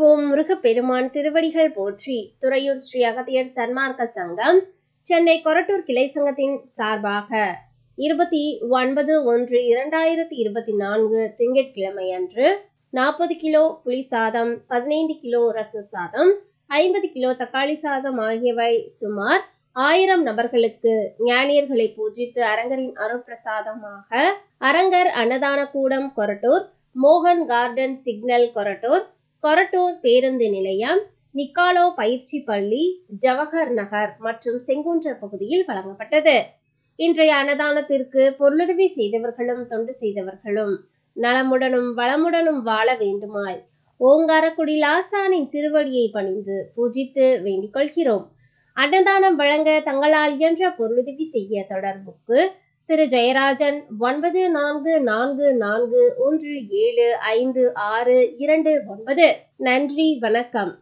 ஓம் முருகப்பெருமான் திருவடிகள் போற்றி துறையூர் ஸ்ரீ அகத்தியர் சன்மார்க்க சங்கம் சென்னை கொரட்டூர் கிளை சங்கத்தின் சார்பாக இருபத்தி ஒன்பது ஒன்று இரண்டாயிரத்தி இருபத்தி நான்கு திங்கட்கிழமை அன்று நாற்பது கிலோ புளி சாதம் பதினைந்து கிலோ ரச சாதம் ஐம்பது கிலோ தக்காளி சாதம் ஆகியவை சுமார் ஆயிரம் நபர்களுக்கு ஞானியர்களை பூஜித்து அரங்கரின் அருட்பிரசாதமாக அரங்கர் அன்னதான கூடம் கொரட்டூர் மோகன் கார்டன் சிக்னல் கொரட்டூர் கொரட்டூர் பேருந்து நிலையம் நிக்காலோ பயிற்சி பள்ளி ஜவஹர் நகர் மற்றும் செங்குன்ற பகுதியில் வழங்கப்பட்டது. இன்றைய அன்னதானத்திற்கு பொருளுதவி செய்தவர்களும் தொண்டு செய்தவர்களும் நலமுடனும் வளமுடனும் வாழ வேண்டுமாய் ஓங்காரக்குடி லாசானின் திருவடியை பணிந்து பூஜித்து வேண்டிக் கொள்கிறோம். அன்னதானம் வழங்க தங்களால் இயன்ற பொருளுதவி செய்ய தொடர்புக்கு திரு ஜெயராஜன் ஒன்பது நான்கு நான்கு நான்கு ஒன்று ஏழு ஐந்து ஆறு இரண்டு ஒன்பது. நன்றி வணக்கம்.